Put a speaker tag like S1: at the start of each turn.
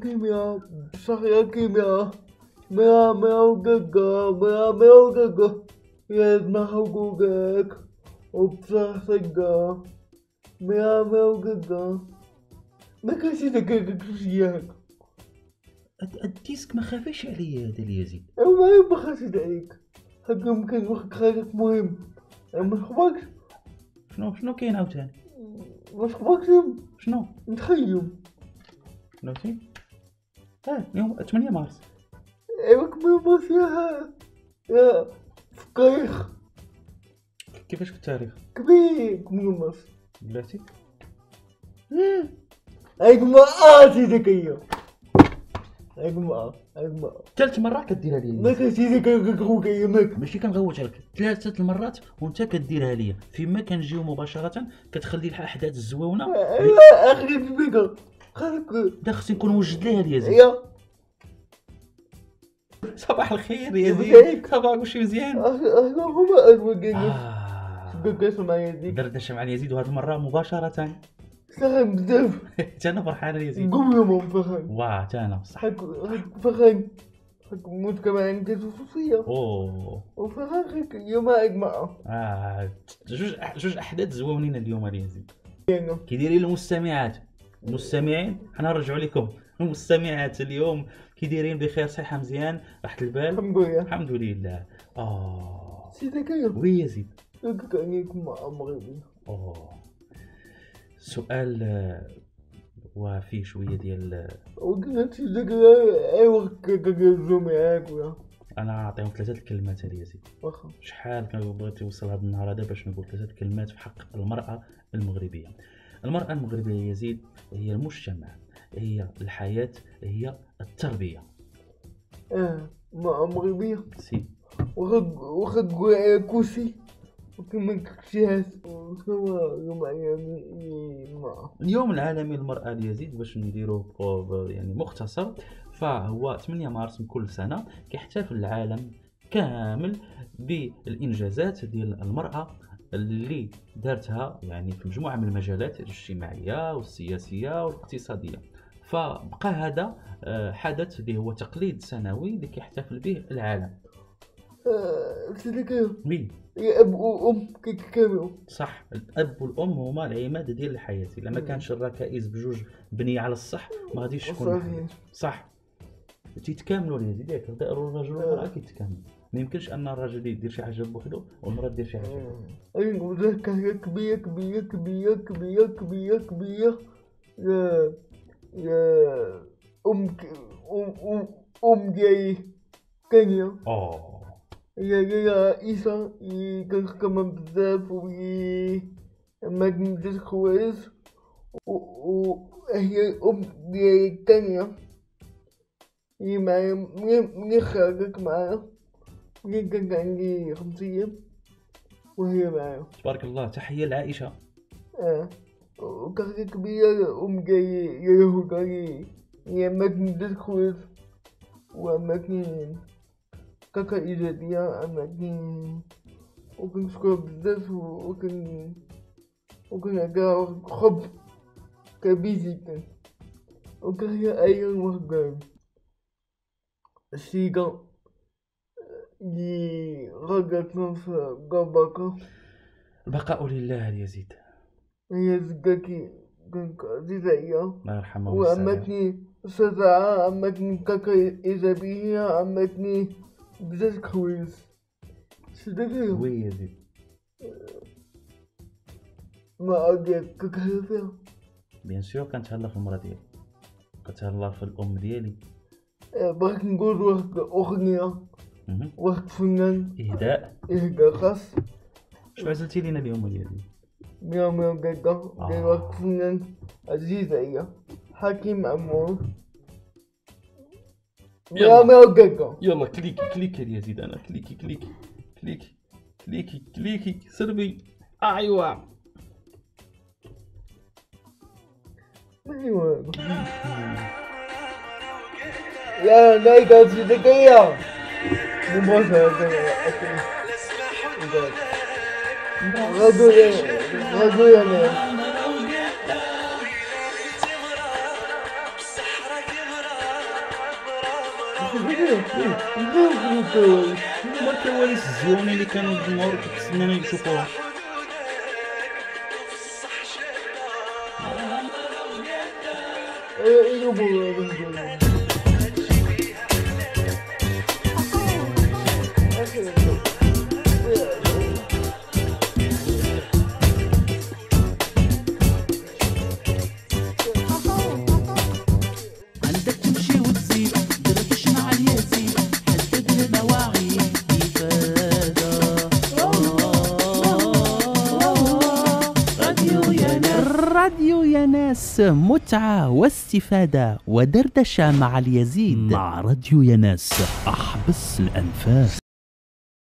S1: كيمياء بصح يا كيمياء ما ما وققا ما ما يا ما حقوقك وبصحتك ما ما وققا ما كانش دقيقك
S2: الد- الديسك ما خافش عليا هذا اليزيد
S1: أو ما خاسد عليك. هكا يمكن وقت خالك مهم. ما خبركش
S2: شنو شنو كاين عاوتاني؟
S1: ما خبركش
S2: شنو؟
S1: نتخيم.
S2: بلاتي آه اليوم 8 مارس.
S1: ايوا ما فيها يا فقيخ
S2: كيفاش في التاريخ؟
S1: كبير كما ما
S2: بلاتي.
S1: هايك ما آتي ذكية هايك ما هايك ما
S2: ثلاث مرات كديرها ليا
S1: ما كنتي ذكية كروكا يمك
S2: ماشي كنغوت عليك. ثلاثة المرات وانت كديرها ليا. فيما كنجيو مباشرة كتخلي الأحداث الزويونة
S1: أخي بيكا خلك
S2: دا خصني نكون موجد ليها يا زيد.
S1: يا
S2: صباح الخير يا
S1: هيك؟
S2: صباح كلشي مزيان؟
S1: أخي أخي هما اكبر
S2: آه.
S1: كيف مع يديك
S2: دردشه مع يزيد وهذه المرة مباشرة.
S1: سخن بزاف
S2: حتى أنا فرحان يا زيد.
S1: قوم يا مام فخن
S2: واه حتى أنا صح.
S1: حك حك فخن حك موت كمان عندي خصوصية
S2: أوه.
S1: وفخن حك يوم معه
S2: آه. جوج جوج أحداث زوينين اليوم يا زيد؟ كي دايرين المستمعات. المستمعين حنا نرجعوا لكم. المستمعات اليوم كي دايرين بخير صحة مزيان راحه البال.
S1: الحمد لله.
S2: الحمد لله. آه.
S1: سيدك يا
S2: وي
S1: عليك مع مغربي
S2: اوه سؤال آه، وفيه شوية ديال
S1: وقلت سيدك ايوا معاك ويا.
S2: أنا نعطيهم ثلاثة الكلمات هذه يا زيد
S1: واخا.
S2: شحال كان بغيت يوصل هذا النهار هذا باش نقول ثلاثة كلمات في حق المرأة المغربية. المرأة المغربيه يا يزيد هي المجتمع هي الحياة هي
S1: التربية. آه مغربية.
S2: سي.
S1: وخد وخد كوسي وكما كشيهات وسوا يوم ايامي مع
S2: اليوم العالمي للمرأة اليزيد باش نديروه ب- يعني مختصر. فهو 8 مارس من كل سنة كيحتفل العالم كامل بالإنجازات ديال المرأة اللي دارتها يعني في مجموعة من المجالات الاجتماعية والسياسية والاقتصادية. فبقى هذا آه، حدث اللي هو تقليد سنوي اللي كيحتفل به العالم.
S1: آه، يا
S2: وي
S1: يا أب وأم كيكاملوا
S2: صح الأب والأم هما العماد ديال الحياة. إلا ما. كانش الركائز بجوج بنيه على الصح ما غاديش
S1: صحيح.
S2: صح. تيتكاملوا اليد ياك الرجل والمرأة كيتكاملوا. ما يمكنش أن الراجل يدير شي حاجة بوحدو والمراه دير شي حاجة بوحدها.
S1: أي نقول لك هي كبيرة كبيرة كبيرة كبيرة كبيرة كبيرة يا يا أم أم أم أم ديالي كينيا هي؟ هي رئيسة هي كنخدم بزاف وهي ما كندير كويس. ديالي التانية هي معايا منين منين خرجت معايا منين كان عندي خمس أيام وهي معايا
S2: تبارك الله تحية لعائشة.
S1: آه. وكانت كبيرة أم جاي يهو جاي. هي ما كندير كويس وأماكن كاكا إيجابية. أماكن وكنشكر بزاف وكن وكن هكا حب كبير جدا وكان أيام وهكا السيجا اللي غرقتنا في قباكا.
S2: البقاء لله يزيد
S1: هي زكاكي كنت عزيزة عليا
S2: الله يرحمه.
S1: وعمتني صداعة عمتني كاكا إيجابية عمتني بزاف كويس صدقني
S2: وي يزيد
S1: ما أدري كاكا فيها؟
S2: بيان سور كنتهلا في المراه ديالي. كنتهلا في الأم ديالي.
S1: بغيت نقول واحد أغنية. واحد فنان
S2: اهداء
S1: إهدى خاص
S2: شو عزلتي لينا اليوم ديالي
S1: ميا ميا كاكا ديال واحد فنان عزيز عليا حكيم عمور ميا
S2: يلا.
S1: ميا كاكا
S2: يلا كليكي كليكي يا يزيد أنا كليكي كليكي كليكي كليكي كليكي سربي ايوا
S1: أيوة لا يقعد في دقيقة مباشرة غدو غدو يعني
S2: هما الكواليس الزوينين اللي كانوا الجمهور كيتسناو يشوفوها
S3: عندك راديو يا ناس متعة واستفادة ودردشة مع اليزيد. مع راديو يا ناس أحبس الأنفاس.